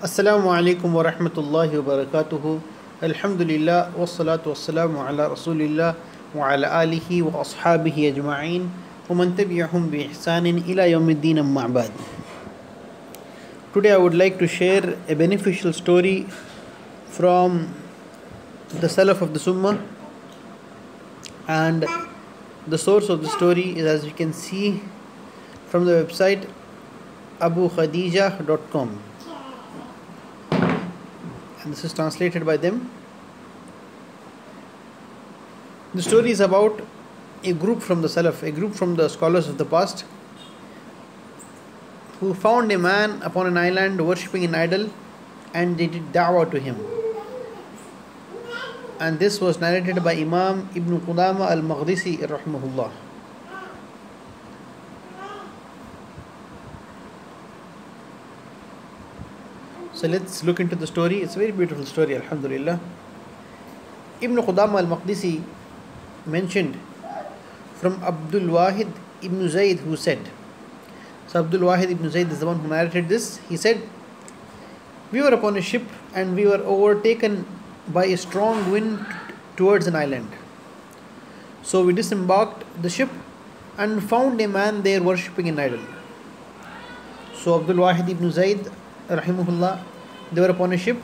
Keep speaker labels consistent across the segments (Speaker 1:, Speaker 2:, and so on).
Speaker 1: السلام عليكم ورحمة الله وبركاته الحمد لله والصلاة والسلام على رسول الله وعلى آله وأصحابه أجمعين ومن تبعهم بإحسان إلى يوم الدين أما بعد Today I would like to share a beneficial story from the Salaf of the Summah and the source of the story is as you can see from the website abukhadija.com and this is translated by them. The story is about a group from the Salaf, a group from the scholars of the past who found a man upon an island worshipping an idol and they did da'wah to him. And this was narrated by Imam Ibn Qudama al Maqdisi rahimahullah. So let's look into the story. It's a very beautiful story, Alhamdulillah. Ibn Qudama al Maqdisi mentioned from Abdul Wahid ibn Zayd who said, So Abdul Wahid ibn Zayd is the one who narrated this. He said, We were upon a ship and we were overtaken by a strong wind towards an island. So we disembarked the ship and found a man there worshipping an idol. So Abdul Wahid ibn Zayd, rahimahullah, they were upon a ship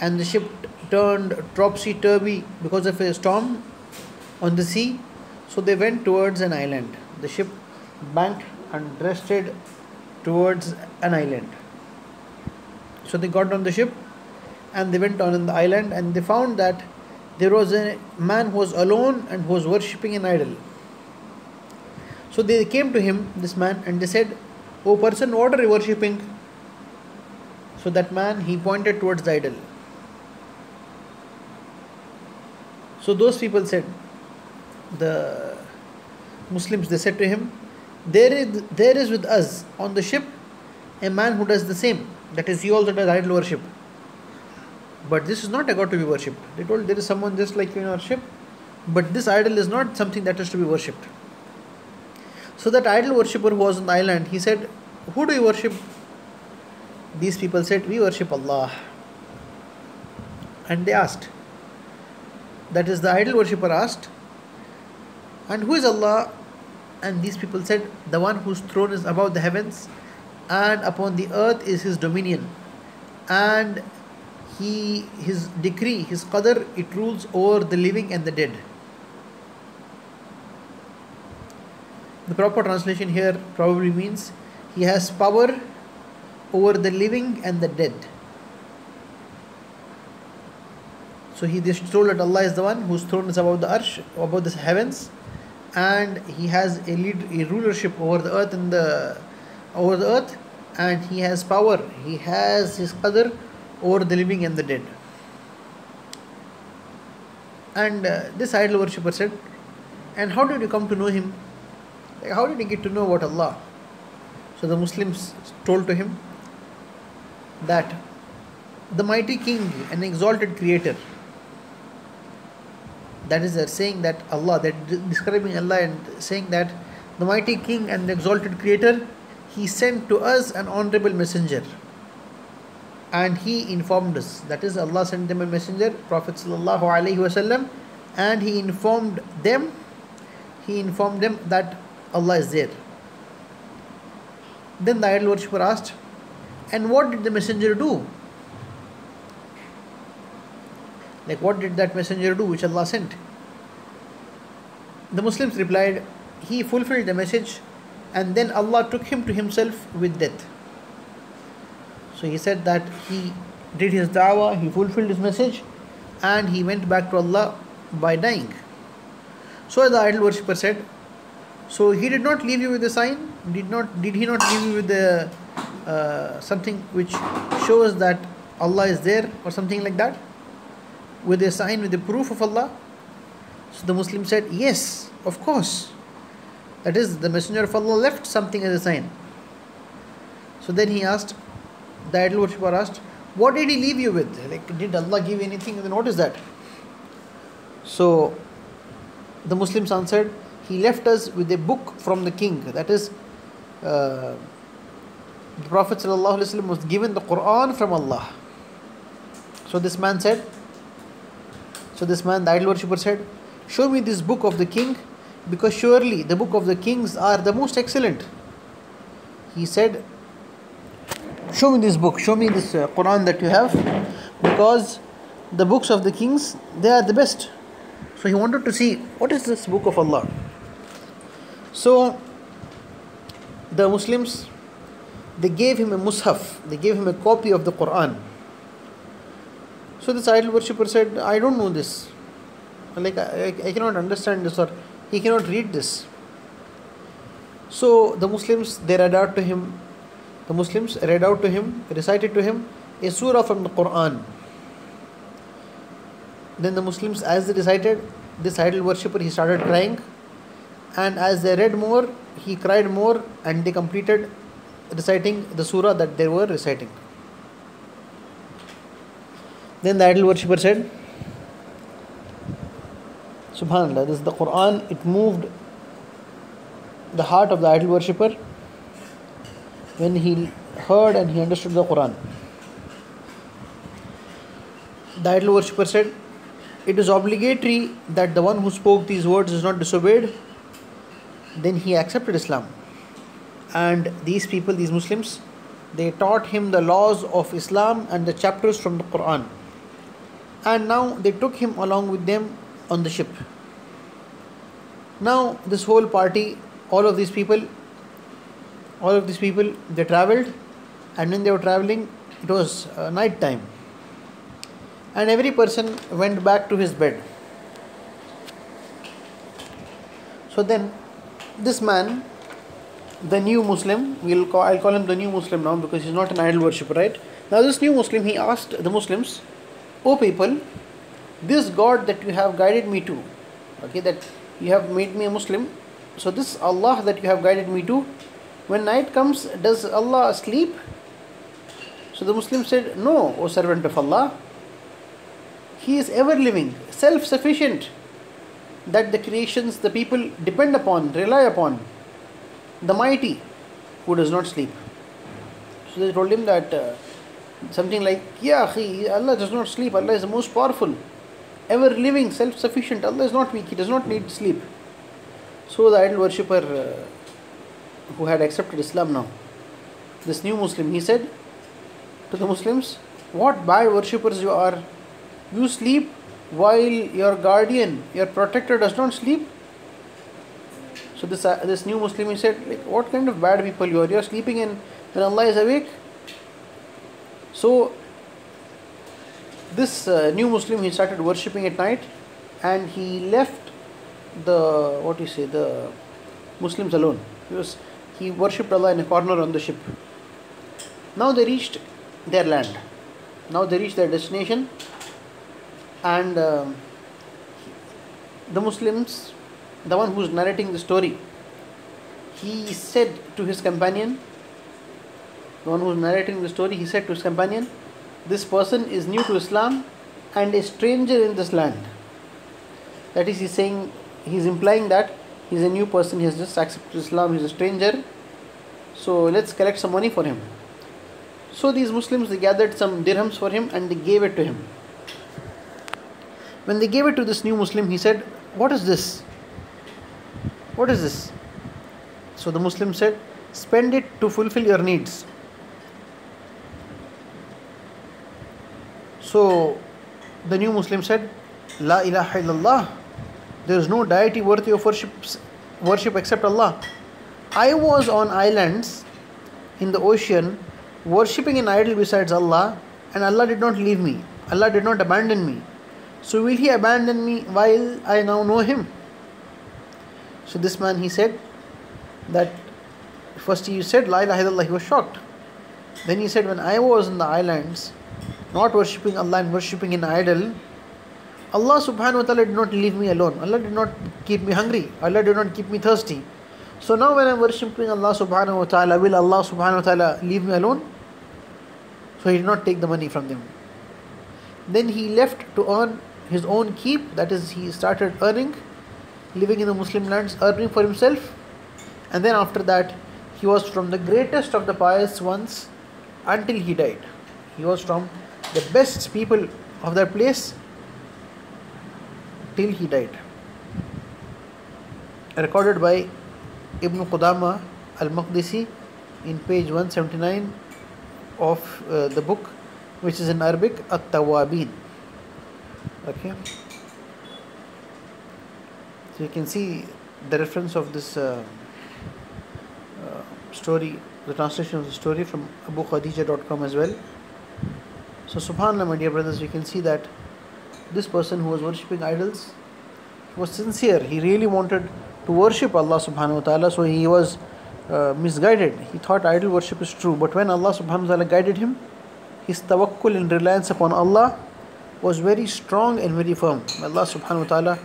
Speaker 1: and the ship turned topsy turvy because of a storm on the sea. So they went towards an island. The ship banked and rested towards an island. So they got on the ship and they went on the island and they found that there was a man who was alone and who was worshipping an idol. So they came to him, this man, and they said, Oh person, what are you worshipping? So that man he pointed towards the idol. So those people said, the Muslims they said to him, There is there is with us on the ship a man who does the same. That is he also does idol worship. But this is not a god to be worshipped. They told there is someone just like you in our ship, but this idol is not something that is to be worshipped. So that idol worshipper who was on the island, he said, Who do you worship? These people said, We worship Allah. And they asked, That is the idol worshipper asked, And who is Allah? And these people said, The one whose throne is above the heavens, and upon the earth is his dominion. And he his decree, his qadr, it rules over the living and the dead. The proper translation here probably means he has power over the living and the dead. So he just told that Allah is the one whose throne is above the arsh, above the heavens, and he has a lead, a rulership over the earth and the over the earth, and he has power. He has his qadr over the living and the dead. And uh, this idol worshipper said, "And how did you come to know him? Like, how did you get to know about Allah?" So the Muslims told to him that the mighty king and exalted creator that is they're saying that allah they're describing allah and saying that the mighty king and the exalted creator he sent to us an honorable messenger. And he informed us. That is allah sent them a messenger prophet sallallahu alaihi wasallam and he informed them he informed them that allah is there. Then the idol worshipper asked and what did the messenger do? Like, what did that messenger do which Allah sent? The Muslims replied, He fulfilled the message and then Allah took him to Himself with death. So he said that he did his da'wah, he fulfilled his message, and he went back to Allah by dying. So the idol worshipper said, So he did not leave you with a sign? Did not did he not leave you with the uh, something which shows that Allah is there or something like that with a sign with the proof of Allah. So the Muslim said yes of course. That is the messenger of Allah left something as a sign. So then he asked the idol worshipper asked what did he leave you with? Like did Allah give anything? Then what is that? So the Muslims answered he left us with a book from the king. That is uh, the Prophet ﷺ was given the Quran from Allah. So this man said, so this man, the idol worshipper said, Show me this book of the king, because surely the book of the kings are the most excellent. He said, Show me this book, show me this uh, Quran that you have, because the books of the kings, they are the best. So he wanted to see what is this book of Allah. So the Muslims they gave him a mushaf, they gave him a copy of the Quran. So this idol worshipper said, I don't know this. Like I, I cannot understand this or he cannot read this. So the Muslims they read out to him, the Muslims read out to him, recited to him a surah from the Quran. Then the Muslims, as they recited, this idol worshipper he started crying, and as they read more, he cried more, and they completed reciting the surah that they were reciting. Then the idol worshipper said, Subhanallah, this is the Quran, it moved the heart of the idol worshipper when he heard and he understood the Quran. The idol worshipper said, It is obligatory that the one who spoke these words is not disobeyed. Then he accepted Islam and these people, these Muslims, they taught him the laws of Islam and the chapters from the Quran. And now they took him along with them on the ship. Now, this whole party, all of these people, all of these people, they traveled, and when they were traveling, it was uh, night time. And every person went back to his bed. So then, this man the new Muslim, we'll call, I'll call him the new Muslim now because he's not an idol worshipper, right? Now, this new Muslim, he asked the Muslims, O people, this God that you have guided me to, okay, that you have made me a Muslim, so this Allah that you have guided me to, when night comes, does Allah sleep? So the Muslim said, No, O servant of Allah, He is ever living, self sufficient, that the creations, the people depend upon, rely upon the mighty who does not sleep. So they told him that uh, something like, Yeah, he, Allah does not sleep, Allah is the most powerful, ever living, self sufficient. Allah is not weak, He does not need sleep. So the idol worshipper uh, who had accepted Islam now, this new Muslim, he said to the Muslims, What bad worshippers you are! You sleep while your guardian, your protector does not sleep. So this uh, this new Muslim he said, like, what kind of bad people you are? You are sleeping in when Allah is awake. So this uh, new Muslim he started worshipping at night, and he left the what you say the Muslims alone. He was he worshipped Allah in a corner on the ship. Now they reached their land. Now they reached their destination, and uh, the Muslims the one who's narrating the story, he said to his companion, the one who's narrating the story, he said to his companion, This person is new to Islam and a stranger in this land. That is, he's saying, he's implying that he's a new person, he has just accepted Islam, he's a stranger. So let's collect some money for him. So these Muslims they gathered some dirhams for him and they gave it to him. When they gave it to this new Muslim, he said, What is this? What is this? So the Muslim said, Spend it to fulfill your needs. So the new Muslim said, La ilaha illallah. There is no deity worthy of worship, worship except Allah. I was on islands in the ocean worshipping an idol besides Allah, and Allah did not leave me. Allah did not abandon me. So will He abandon me while I now know Him? So this man he said that first he said La ilaha illallah, he was shocked. Then he said, When I was in the islands, not worshipping Allah and worshipping an idol, Allah subhanahu wa ta'ala did not leave me alone. Allah did not keep me hungry. Allah did not keep me thirsty. So now when I'm worshipping Allah subhanahu wa ta'ala, will Allah subhanahu wa ta'ala leave me alone? So he did not take the money from them. Then he left to earn his own keep, that is, he started earning living in the Muslim lands, earning for himself, and then after that, he was from the greatest of the pious ones until he died. He was from the best people of that place till he died. Recorded by Ibn Qudama al Maqdisi in page 179 of uh, the book, which is in Arabic At Tawwabin. Okay, so you can see the reference of this uh, uh, story, the translation of the story from AbuKhadeejah.com as well. So, subhanAllah, my dear brothers, we can see that this person who was worshipping idols was sincere. He really wanted to worship Allah subhanahu wa ta'ala, so he was uh, misguided. He thought idol worship is true, but when Allah subhanahu wa ta'ala guided him, his tawakkul and reliance upon Allah was very strong and very firm. Allah subhanahu wa ta'ala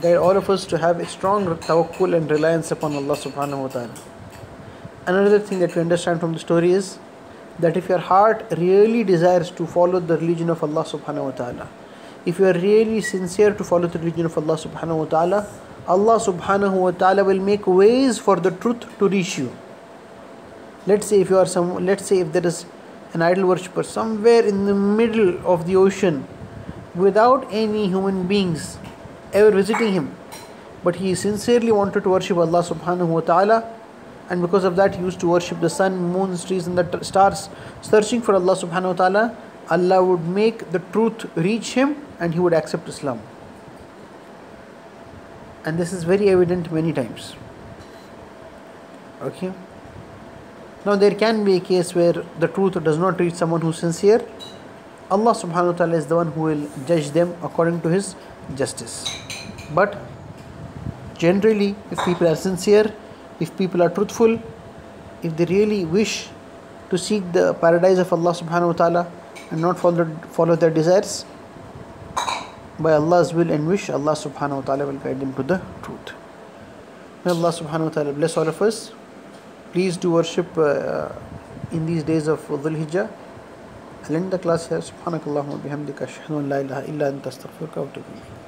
Speaker 1: guide all of us to have a strong tawakkul and reliance upon Allah subhanahu wa ta'ala. Another thing that we understand from the story is that if your heart really desires to follow the religion of Allah subhanahu wa ta'ala, if you are really sincere to follow the religion of Allah subhanahu wa ta'ala, Allah subhanahu wa ta'ala will make ways for the truth to reach you. Let's say if you are some let's say if there is an idol worshipper somewhere in the middle of the ocean without any human beings ever visiting him, but he sincerely wanted to worship Allah subhanahu wa ta'ala and because of that he used to worship the sun, moon, trees and the stars searching for Allah subhanahu wa ta'ala, Allah would make the truth reach him and he would accept Islam. And this is very evident many times. Okay? Now there can be a case where the truth does not reach someone who's sincere allah subhanahu wa ta'ala is the one who will judge them according to his justice but generally if people are sincere if people are truthful if they really wish to seek the paradise of allah subhanahu wa ta'ala and not follow, follow their desires by Allah's will and wish, Allah subhanahu wa ta'ala will guide them to the truth. May Allah subhanahu wa ta'ala bless all of us. Please do worship uh, in these days of Dhul Hijjah. هل عندك سبحانك اللهم وبحمدك أشهد أن لا إله إلا أنت أستغفرك وأتوب إليك.